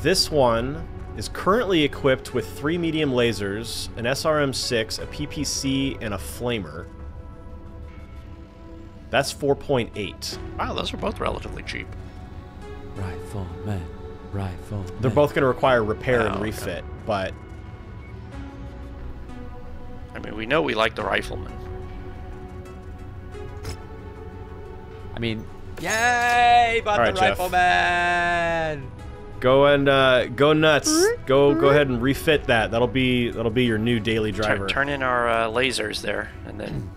A: This one is currently equipped with three medium lasers, an SRM6, a PPC, and a flamer. That's 4.8.
C: wow, those are both relatively cheap.
B: Right, Rifleman, rifleman.
A: They're both going to require repair
C: Oh,
A: and
C: okay.
A: refit, but
C: I mean, we know we like the rifleman.
B: I mean, yay! Bought
A: All right,
B: the
A: Jeff.
B: rifleman.
A: go and uh, go nuts. Go go ahead and refit that. That'll be that'll be your new daily
C: Tur-
A: driver.
C: turn in our uh, lasers there, and then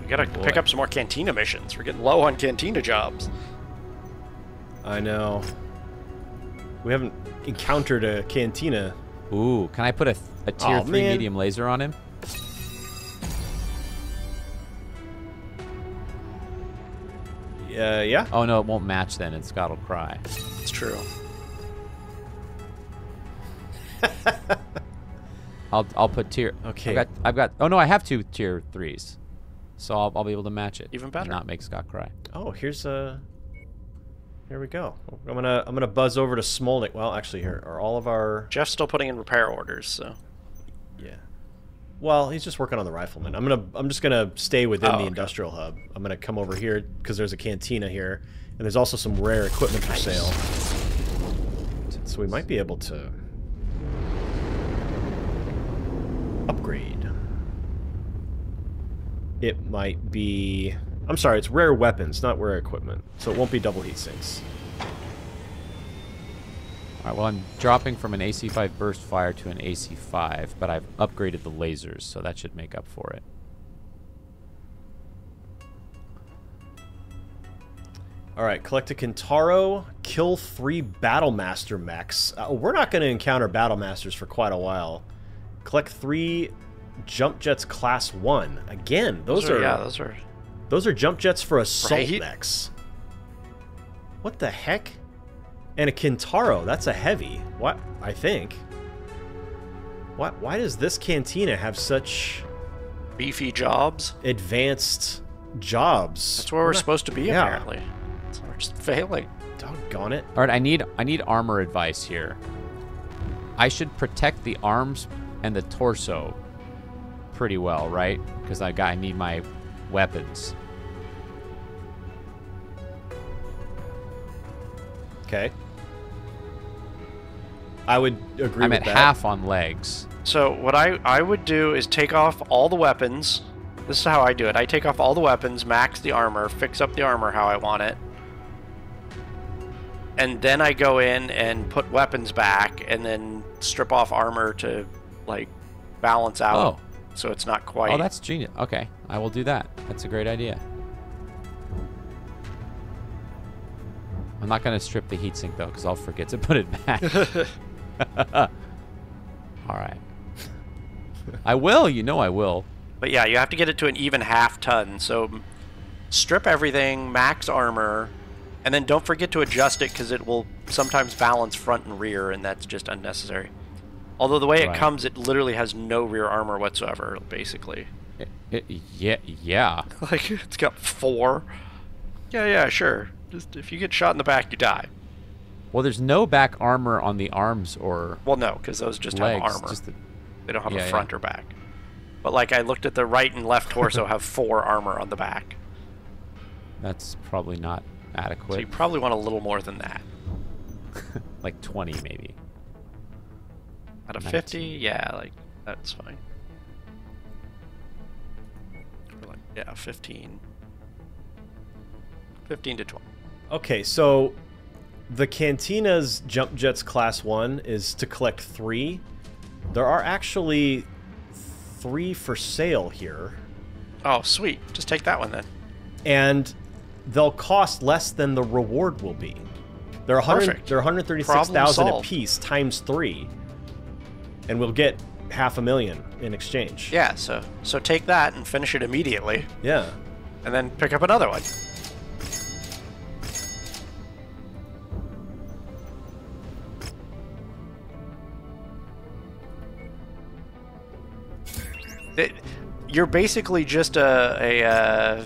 C: we gotta
A: boy.
C: pick up some more cantina missions. We're getting low on cantina jobs.
A: I know. We haven't encountered a cantina.
B: Ooh, can I put a, a tier
A: Aw,
B: three
A: man.
B: medium laser on him?
A: Uh, yeah.
B: Oh no, it won't match then, and Scott will cry.
C: It's true.
B: I'll I'll put tier.
A: Okay.
B: I've got, I've got. Oh no, I have two tier threes, so I'll, I'll be able to match it.
C: Even
B: and
C: better.
B: Not make Scott cry.
A: Oh, here's a. Here we go. I'm gonna I'm gonna buzz over to Smolnik. Well, actually, here are all of our.
C: Jeff's still putting in repair orders, so
A: Yeah. Well, he's just working on the rifleman. I'm gonna I'm just gonna stay within
C: Oh,
A: the
C: okay.
A: industrial hub. I'm gonna come over here because there's a cantina here, and there's also some rare equipment for sale. So we might be able to upgrade. It might be. I'm sorry, it's rare weapons, not rare equipment. So it won't be double heat sinks.
B: All right. Well, I'm dropping from an AC5 burst fire to an AC5, but I've upgraded the lasers, so that should make up for it.
A: All right, collect a Kintaro, kill three Battlemaster mechs. Uh, we're not going to encounter Battlemasters for quite a while. Collect three Jump Jets Class 1. Again, those, are,
C: yeah, those are
A: those are Jump Jets for assault
C: Right?
A: mechs. What the heck? And a Kintaro, that's a heavy. What? I think. What? Why does this cantina have such
C: beefy jobs.
A: advanced jobs?
C: That's where we're
A: not-
C: supposed to be,
A: yeah.
C: apparently. So we're just failing.
A: Doggone it.
B: All right. I need I need armor advice here. I should protect the arms and the torso pretty well, right? Because I got I need my weapons.
A: Okay. I would agree
B: I'm
A: with
B: at
A: that.
B: half on legs.
C: So what I I would do is take off all the weapons. This is how I do it. I take off all the weapons, max the armor, fix up the armor how I want it. And then I go in and put weapons back and then strip off armor to like balance out
B: Oh.
C: So it's not quite
B: Oh, that's genius. Okay, I will do that. That's a great idea. I'm not gonna strip the heatsink though, because I'll forget to put it back. All right. I will. You know I will.
C: But yeah, you have to get it to an even half ton. So strip everything, max armor, and then don't forget to adjust it because it will sometimes balance front and rear, and that's just unnecessary. Although the way
B: Right.
C: it comes, it literally has no rear armor whatsoever, basically.
B: It, it, yeah, yeah.
C: Like it's got four. Yeah, yeah, sure. Just if you get shot in the back, you die.
B: Well, there's no back armor on the arms or
C: Well, no, because those just
B: legs.
C: have armor.
B: Just the,
C: They don't have
B: Yeah,
C: a
B: yeah.
C: front or back. But like I looked at the right and left torso have four armor on the back.
B: that's probably not
C: So
B: adequate.
C: you probably want a little more than that.
B: like 20 maybe.
C: Out of 50, yeah, like that's fine. Like, yeah, 15. 15 to 20.
A: Okay, so the Cantina's Jump Jets Class 1 is to collect three. There are actually three for sale here,
C: Oh, sweet. Just take that one then.
A: and they'll cost less than the reward will be. They're 100,
C: Perfect.
A: they're 136,000
C: Problem solved.
A: apiece times three, and we'll get half a million in exchange.
C: Yeah, so so take that and finish it immediately,
A: Yeah.
C: and then pick up another one. It, you're basically just a, a uh,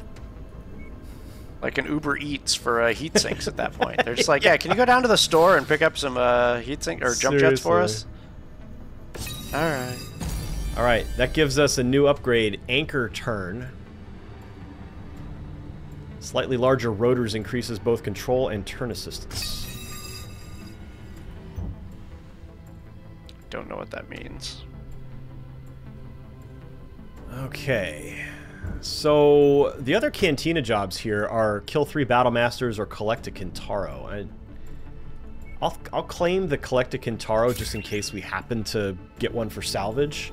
C: like an Uber Eats for uh, heat sinks at that point. They're just like, yeah, can you go down to the store and pick up some uh, heat sink or jump jets for us? All right.
A: All right, that gives us a new upgrade, Anchor Turn. Slightly larger rotors increases both control and turn assistance.
C: Don't know what that means.
A: Okay. So the other Cantina jobs here are kill three Battle Masters or collect a Kintaro. I, I'll, I'll claim the collect a Kintaro just in case we happen to get one for salvage.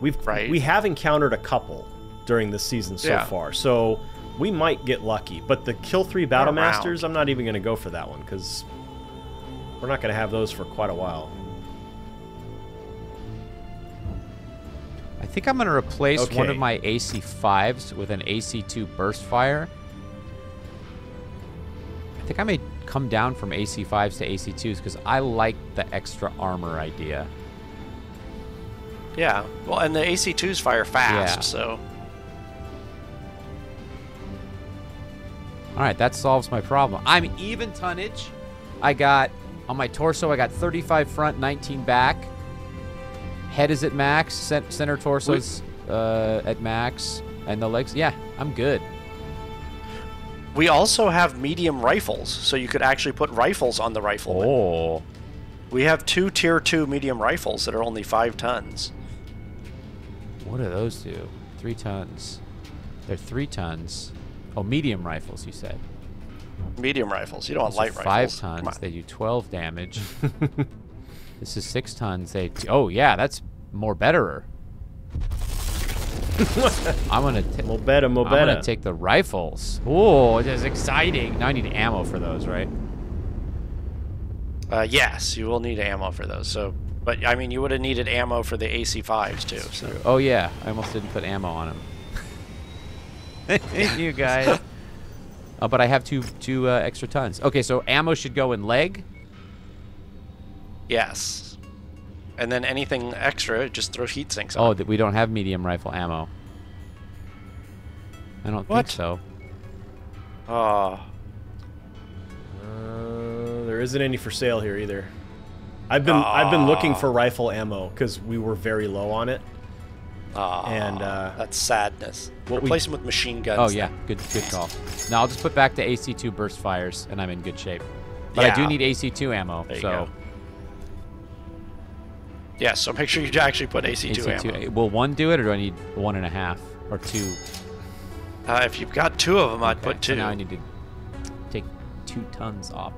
A: We've
C: Right.
A: we have encountered a couple during this season so
C: Yeah.
A: far, so we might get lucky. But the kill three Battle Masters, I'm not even going to go for that one because we're not going to have those for quite a while.
B: I think I'm going to replace one of my AC5s with an AC2 burst fire. I think I may come down from AC5s to AC2s because I like the extra armor idea.
C: Yeah. Well, and the AC2s fire fast,
B: Yeah.
C: so
B: All right, that solves my problem. I'm even tonnage. I got on my torso. I got 35 front, 19 back. Head is at max. Cent- center torso's uh, at max, and the legs. Yeah, I'm good.
C: We also have medium rifles, so you could actually put rifles on the rifleman.
B: Oh,
C: We have two tier two medium rifles that are only five tons.
B: what do those do? Three tons. They're three tons. Oh, medium rifles. You said.
C: Medium rifles. You don't want
B: Those are
C: light
B: five
C: rifles. Five
B: tons. They do 12 damage. this is six tons. They. Oh yeah, that's more betterer. I'm gonna. ta-
A: Mobetta,
B: I'm gonna take the rifles. Oh, this is exciting. Now I need ammo for those, right?
C: Uh, yes, you will need ammo for those. So, but I mean, you would have needed ammo for the AC5s too. So
B: Oh yeah, I almost didn't put ammo on them. you guys. Oh, but I have two two uh, extra tons. Okay, so ammo should go in leg.
C: yes, and then anything extra, just throw heat sinks
B: Oh,
C: on.
B: that we don't have medium rifle ammo. I don't
C: What?
B: think so.
C: Oh,
A: Uh, there isn't any for sale here either. I've been I've been looking for rifle ammo because we were very low on it.
C: Aw,
A: And, uh,
C: that's sadness.
A: what we-
C: Replace them with machine guns.
B: Oh yeah,
C: then.
B: good good call. Now I'll just put back to AC2 burst fires, and I'm in good shape. But I do need AC2 ammo,
C: There you
B: so
C: go. Yeah, so make sure you actually put AC2, ammo.
B: AC2. Will one do it, or do I need one and a half or two?
C: Uh, if you've got two of them, I'd
B: Okay,
C: put
B: so
C: two.
B: now I need to take two tons off.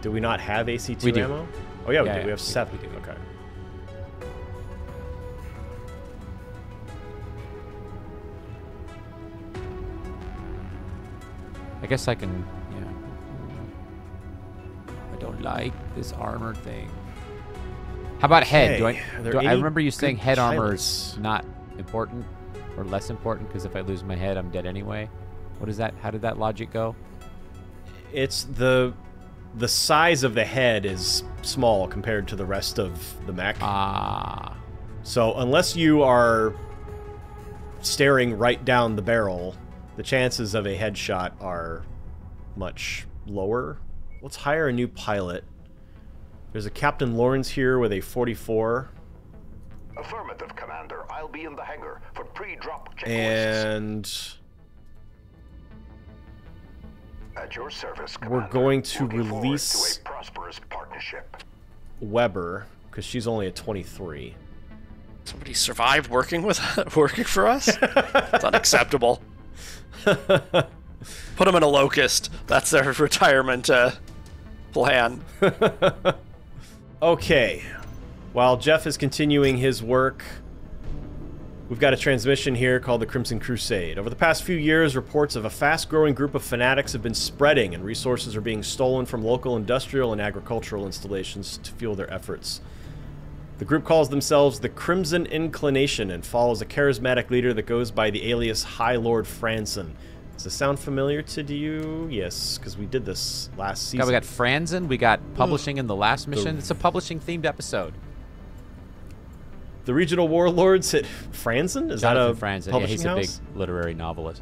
A: Do we not have AC2
B: We do.
A: ammo? Oh yeah, we
B: Yeah,
A: do.
B: yeah,
A: we have
B: we do,
A: seven.
B: we do.
A: Okay.
B: I guess I can. Yeah. I don't like this armor thing. How about head? Do I?
A: Okay, are there
B: Do I, I remember you saying head armor is not important or less important because if I lose my head, I'm dead anyway. What is that? How did that logic go?
A: It's the the size of the head is small compared to the rest of the mech.
B: Ah.
A: So unless you are staring right down the barrel, the chances of a headshot are much lower. Let's hire a new pilot. There's a Captain Lawrence here with a 44
O: Affirmative, Commander. I'll be in the hangar for pre-drop checklists.
A: and
O: At your service,
A: we're going to
O: Looking
A: release
O: to a prosperous partnership.
A: Weber because she's only a 23.
C: Somebody survived working with working for us? it's unacceptable. Put them in a locust. That's their retirement uh, plan.
A: Okay. While Jeff is continuing his work, we've got a transmission here called the Crimson Crusade. Over the past few years, reports of a fast growing group of fanatics have been spreading, and resources are being stolen from local industrial and agricultural installations to fuel their efforts. The group calls themselves the Crimson Inclination and follows a charismatic leader that goes by the alias High Lord Franson. Does this sound familiar to you? Yes, because we did this last season.
B: God, we got Franzen. We got publishing in the last mission. It's a publishing themed episode.
A: The regional warlords at Franzen? Is
B: Jonathan
A: that a
B: Franzen. Yeah,
A: publishing
B: he's a big literary novelist.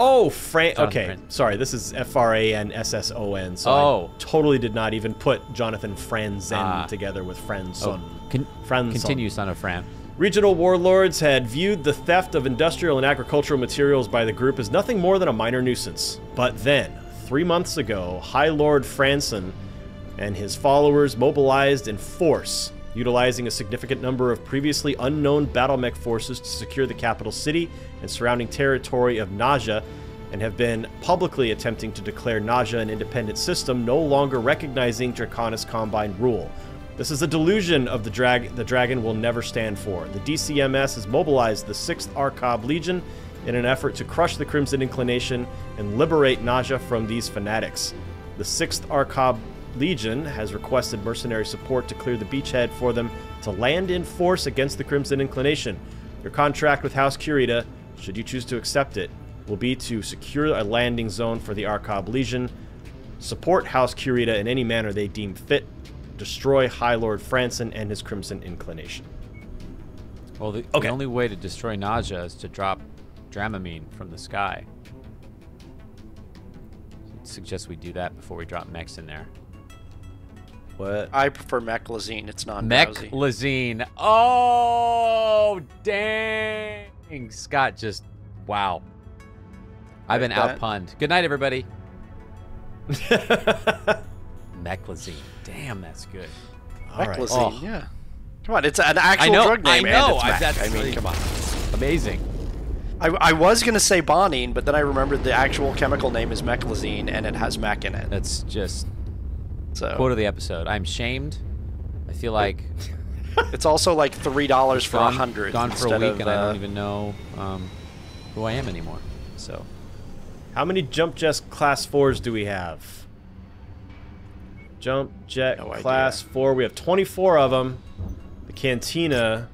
A: Oh, Fran.
B: Jonathan
A: Okay,
B: Franzen.
A: sorry. This is F R A N S S O N. So
B: Oh.
A: I totally did not even put Jonathan Franzen
B: Ah.
A: together with Franson.
B: Oh, con-
A: Franson.
B: continue, son of Fran.
A: Regional warlords had viewed the theft of industrial and agricultural materials by the group as nothing more than a minor nuisance. But then, three months ago, High Lord Franson and his followers mobilized in force, utilizing a significant number of previously unknown battle mech forces to secure the capital city and surrounding territory of Naja, and have been publicly attempting to declare Naja an independent system, no longer recognizing Draconis Combine rule. This is a delusion of the drag the dragon will never stand for. The DCMS has mobilized the 6th Arkab Legion in an effort to crush the Crimson Inclination and liberate Naja from these fanatics. The 6th Arkab Legion has requested mercenary support to clear the beachhead for them to land in force against the Crimson Inclination. Your contract with House Kurita, should you choose to accept it, will be to secure a landing zone for the Arkab Legion, support House Kurita in any manner they deem fit, destroy High Lord Franson and his Crimson Inclination.
B: Well, the,
A: Okay.
B: the only way to destroy Nausea is to drop Dramamine from the sky. I'd suggest we do that before we drop mechs in there.
A: What?
C: I prefer Mechlazine. It's
B: not
C: non-drowsy.
B: Lazine. Oh, dang. Scott just, wow. I've been
C: Like that.
B: outpunned. Good night, everybody. Mechlazine. Damn, that's good.
A: All right.
B: Oh.
C: yeah. Come on, it's an actual
B: I know.
C: drug name.
B: I
C: and
B: know.
C: it's
B: I, that's
C: I mean,
B: really
C: come on.
B: Amazing.
C: I, I was gonna say Bonine, but then I remembered the actual chemical name is Mechlazine, and it has mech in it.
B: That's just
C: So
B: quote of the episode. I'm shamed. I feel like
C: it's also like three dollars for a
B: gone,
C: hundred.
B: gone for a week,
C: of,
B: and I
C: uh,
B: don't even know um, who I am anymore. So
A: How many Jump Jet Class 4s do we have? Jump Jet
C: No idea.
A: Class 4. We have 24 of them. The Cantina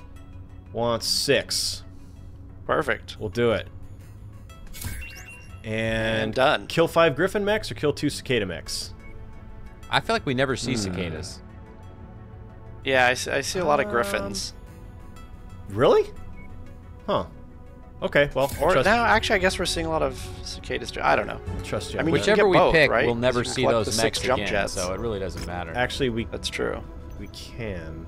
A: wants 6.
C: Perfect.
A: We'll do it. And,
C: And done.
A: Kill 5 Griffin mechs or kill 2 Cicada mechs?
B: I feel like we never see cicadas.
C: Yeah, I, see- I see a lot of
B: Um,
C: griffins.
A: Really? Huh. Okay, well,
C: Or
A: trust,
C: no, actually, I guess we're seeing a lot of cicadas. I don't know.
A: trust you.
C: I mean,
B: Whichever
C: get
B: we
C: both,
B: pick,
C: right?
B: we'll never see those
C: the six
B: mechs
C: jump
B: again,
C: jets.
B: so it really doesn't matter.
A: actually, we
C: That's true.
A: we can.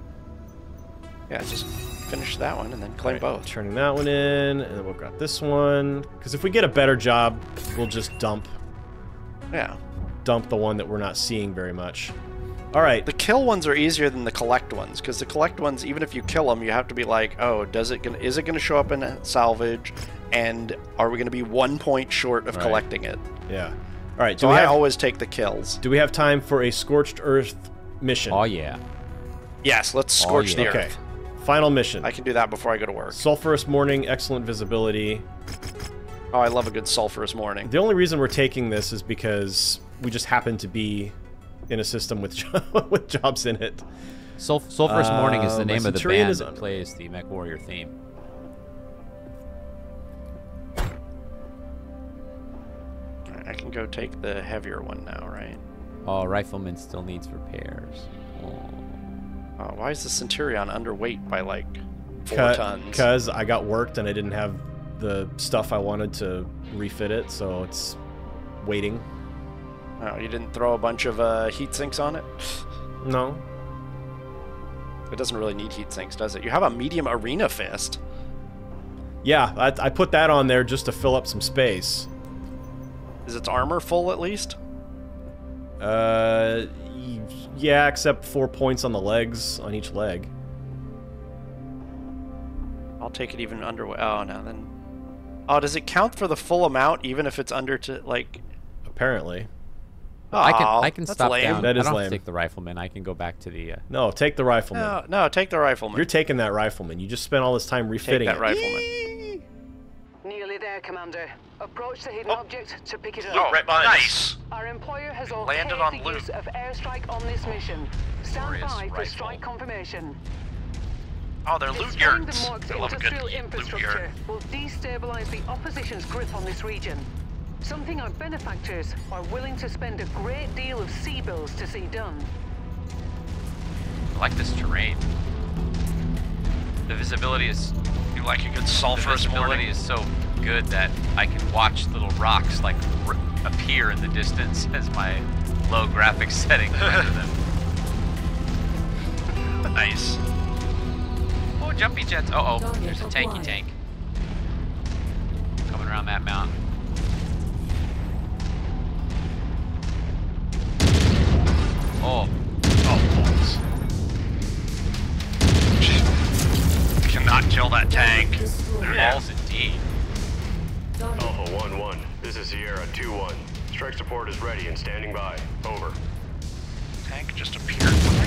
C: Yeah, just finish that one and then claim
A: Right,
C: both.
A: Turning that one in, and then we'll grab this one. Because if we get a better job, we'll just dump
C: Yeah.
A: dump the one that we're not seeing very much. All right.
C: The kill ones are easier than the collect ones because the collect ones, even if you kill them, you have to be like, oh, does it gonna, is it going to show up in salvage, and are we going to be one point short of
A: Right.
C: collecting it?
A: Yeah. All right. Do
C: So
A: we
C: I
A: have
C: always take the kills.
A: do we have time for a scorched earth mission?
B: Oh yeah.
C: Yes, let's oh, scorch oh,
B: yeah.
C: the
A: okay.
C: earth.
A: Final mission.
C: I can do that before I go to work.
A: Sulfurous morning, excellent visibility.
C: Oh, I love a good sulfurous morning.
A: The only reason we're taking this is because we just happen to be in a system with jo- with jobs in it.
B: Sulf- Sulphurous Morning is
A: Uh,
B: the name of the band
A: is
B: that plays the Mech Warrior theme.
C: I can go take the heavier one now, right?
B: Oh, Rifleman still needs repairs. Oh.
C: Oh, why is the Centurion underweight by like four
A: Cut-
C: tons?
A: Cause I got worked and I didn't have the stuff I wanted to refit it, so it's waiting.
C: Oh, you didn't throw a bunch of uh, heat sinks on it?
A: No.
C: It doesn't really need heat sinks, does it? You have a medium arena fist.
A: Yeah, I, I put that on there just to fill up some space.
C: Is its armor full at least?
A: Uh, yeah, except four points on the legs on each leg.
C: I'll take it even under. Oh no, then. Oh, does it count for the full amount even if it's under to like?
A: Apparently.
B: I can I can stop
C: lame.
B: down.
A: That is
B: I don't have
A: lame.
B: to take the Rifleman. I can go back to the. Uh,
A: No, take the rifleman.
C: No, no, take the rifleman.
A: You're taking that rifleman. You just spent all this time refitting
C: take that
A: it.
C: rifleman.
D: Nearly there, Commander. Approach the hidden object to pick it up.
F: Oh, right behind us.
C: nice.
D: Our employer has
C: Landed
D: okayed
C: on
D: the
C: loot.
D: use of airstrike on this mission. Stand
E: Glorious
D: by for
E: rifle.
D: strike confirmation.
C: Oh, they're loot
D: Destroying
C: yurts.
D: the marked
C: I love a good
D: industrial
C: loot
D: infrastructure
C: yurt.
D: will destabilize the opposition's grip on this region. Something our benefactors are willing to spend a great deal of C-Bills to see done.
E: I like this terrain. The visibility is
C: You like a good
E: the
C: sulfurous
E: visibility
C: morning?
E: is so good that I can watch little rocks like r- appear in the distance as my low graphics setting render them.
C: Nice.
E: Oh, jumpy jets! Uh oh, there's a tanky tank coming around that mountain.
P: Destroyed.
E: balls indeed.
P: Target
L: Alpha 1 1. This is Sierra 2 1. Strike support is ready and standing by. Over.
C: Tank just appeared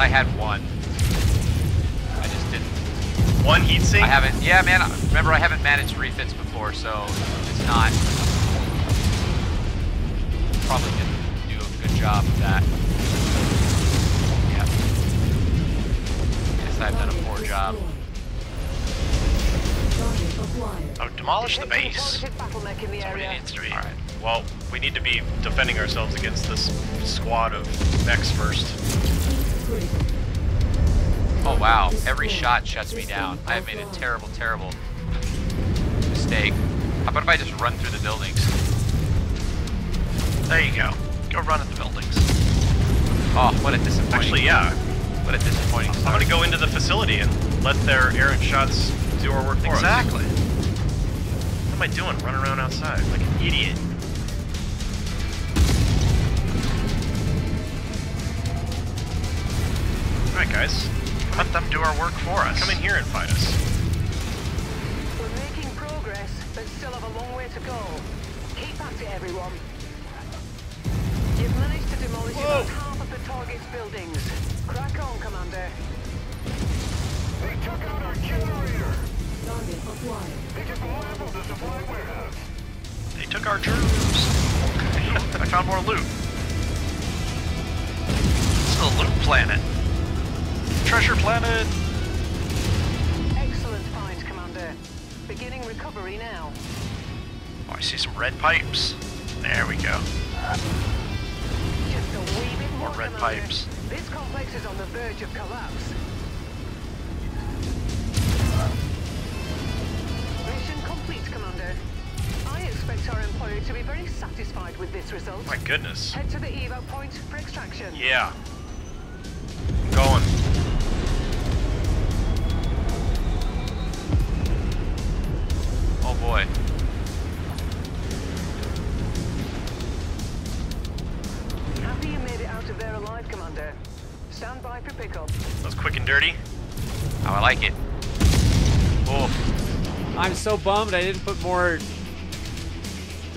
E: I had one. I just didn't.
F: One heat sink?
E: I haven't. Yeah, man. Remember, I haven't managed refits before, so it's not. Probably didn't do a good job of that. Yeah. Guess I've done a poor job.
C: Oh, demolish the base.
D: targeted battle mech
C: Somebody needs to be.
F: Alright. Well, we need to be defending ourselves against this squad of mechs first.
E: Oh wow, every shot shuts me down. I have made a terrible, terrible mistake. How about if I just run through the buildings?
C: There you go. Go run at the buildings.
E: Oh, what a disappointing.
F: Actually, yeah.
E: What a disappointing
F: I'm gonna go into the facility and let their errant shots do our work for us.
C: Exactly.
F: What am I doing? Running around outside like an idiot. Alright, guys.
C: Let them do our work for us.
F: Come in here and fight us.
D: We're making progress, but still have a long way to go. Keep at it, everyone. You've managed to demolish about half of the target's buildings. Crack on, Commander.
O: They took out our generator.
P: Target acquired.
O: They just leveled the supply warehouse.
F: They took our germs. I found more loot. This is a loot planet. Treasure planet.
D: Excellent find, Commander. Beginning recovery now.
F: Oh, I see some red pipes. There we go.
D: Just a wee bit more,
F: More red
D: Commander.
F: pipes.
D: This complex is on the verge of collapse. Mission complete, Commander. I expect our employer to be very satisfied with this result.
F: My goodness.
D: Head to the evac point for extraction.
F: Yeah. I'm going. Oh boy.
D: Happy you made it out of there alive, Commander. Stand by for pickup.
F: That was quick and dirty.
E: How I like it.
F: Oh,
B: I'm so bummed I didn't put more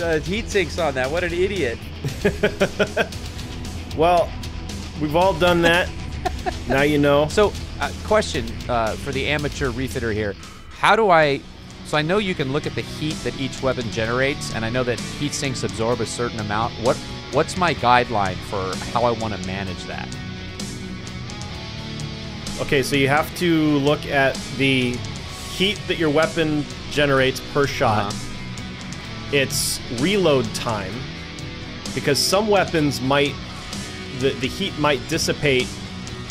B: uh, heat sinks on that. What an idiot.
A: Well, we've all done that. now you know.
B: So, uh, question uh, for the amateur refitter here: How do I? So I know you can look at the heat that each weapon generates, and I know that heat sinks absorb a certain amount. What What's my guideline for how I want to manage that?
A: Okay, so you have to look at the heat that your weapon generates per shot.
B: Uh-huh.
A: Its reload time, because some weapons might the the heat might dissipate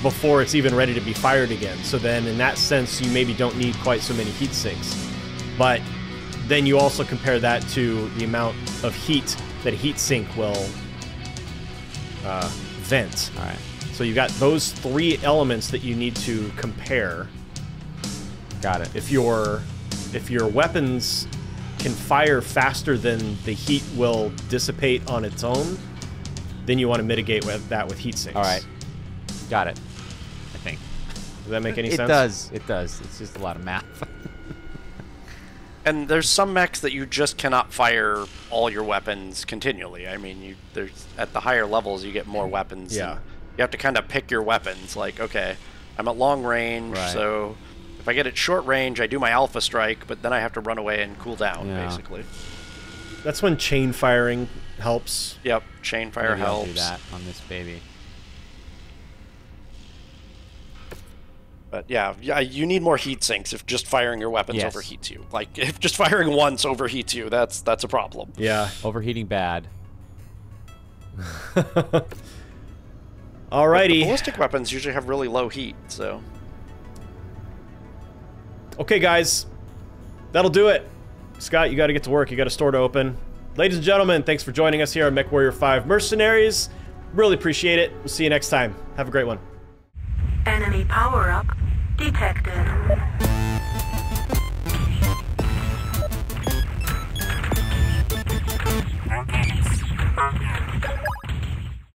A: before it's even ready to be fired again. So then, in that sense, you maybe don't need quite so many heat sinks. But then you also compare that to the amount of heat that a heat sink will uh, vent.
B: All right.
A: So you've got those three elements that you need to compare.
B: Got it.
A: If your if your weapons can fire faster than the heat will dissipate on its own, then you want to mitigate with that with heat sinks.
B: All right. Got it. I think.
A: Does that make any
B: it
A: sense?
B: It does. It does. It's just a lot of math.
C: And there's some mechs that you just cannot fire all your weapons continually. I mean, you there's at the higher levels you get more weapons.
A: Yeah.
C: You have to kind of pick your weapons. Like, okay, I'm at long range,
B: Right.
C: so if I get at short range, I do my alpha strike, but then I have to run away and cool down,
B: Yeah.
C: basically.
A: That's when chain firing helps.
C: Yep, chain fire
B: Maybe I'll
C: helps.
B: do that on this baby.
C: But yeah, yeah, you need more heat sinks if just firing your weapons
B: Yes.
C: overheats you. Like if just firing once overheats you, that's that's a problem.
A: Yeah.
B: Overheating bad.
C: The
A: Alrighty.
C: ballistic weapons usually have really low heat, so
A: Okay, guys. That'll do it. Scott, you got to get to work. You got a store to open. Ladies and gentlemen, thanks for joining us here on MechWarrior 5 Mercenaries. Really appreciate it. We'll see you next time. Have a great one.
N: Enemy power up detected.